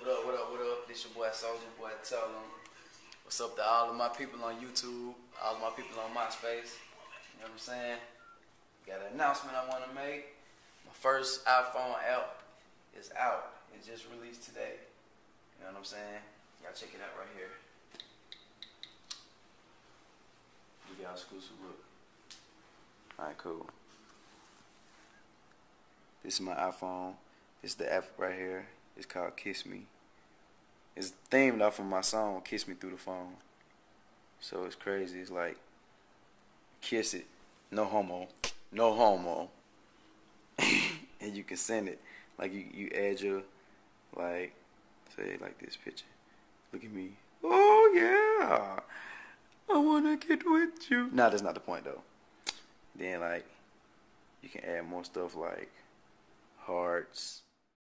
What up, what up, what up? This your boy Soulja Boy. Tell them what's up to all of my people on YouTube, all of my people on MySpace. You know what I'm saying? Got an announcement I want to make. My first iPhone app is out. It just released today. You know what I'm saying? Y'all check it out right here. Give y'all exclusive look. Alright, cool. This is my iPhone. This is the app right here. It's called Kiss Me. It's themed off of my song Kiss Me Through the Phone. So it's crazy. It's like kiss it, no homo, no homo. and you can send it. Like you, you add your like say like this picture. Look at me. Oh yeah. I wanna get with you. Nah, that's not the point though. Then like you can add more stuff like hearts,